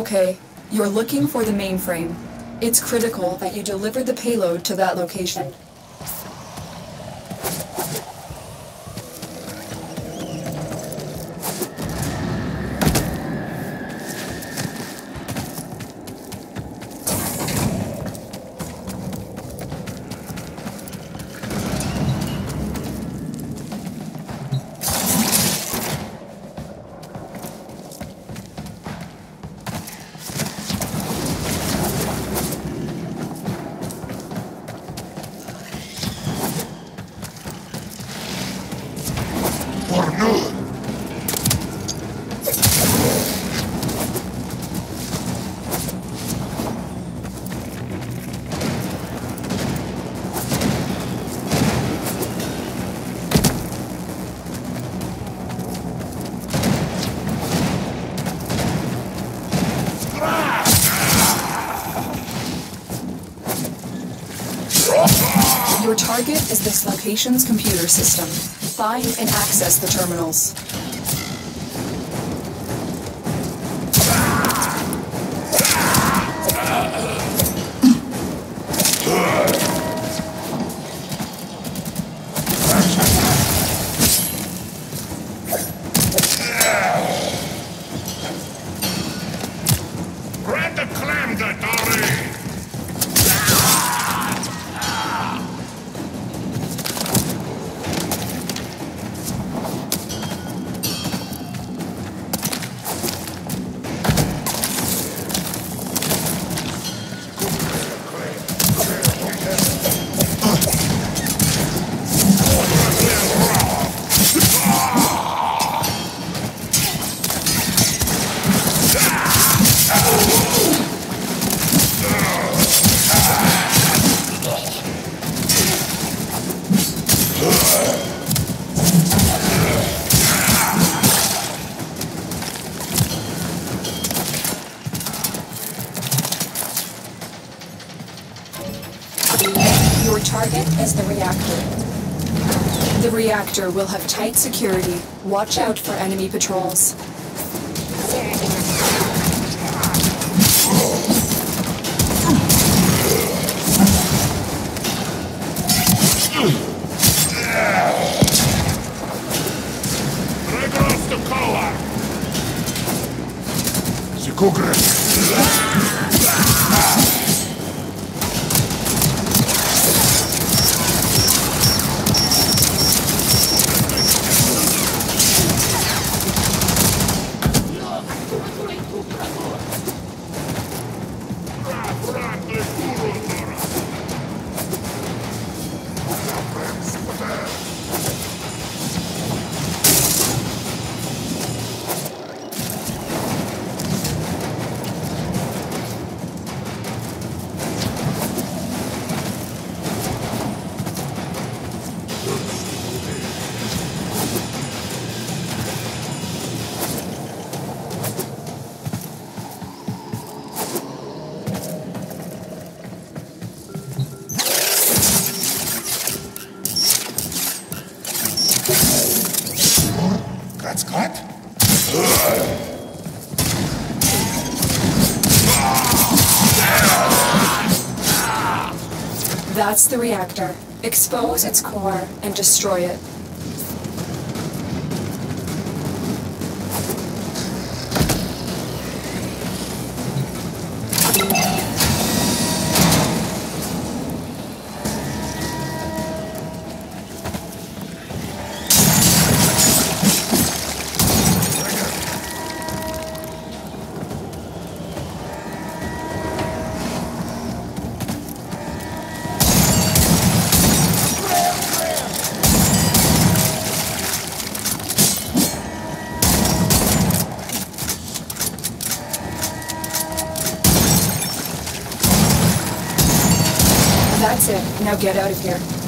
Okay, you're looking for the mainframe. It's critical that you deliver the payload to that location. Your target is this location's computer system. Find and access the terminals. Target is the reactor. The reactor will have tight security. Watch out for enemy patrols. Regros the koła! Sikugre. That's the reactor. Expose its core and destroy it. it. Now get out of here.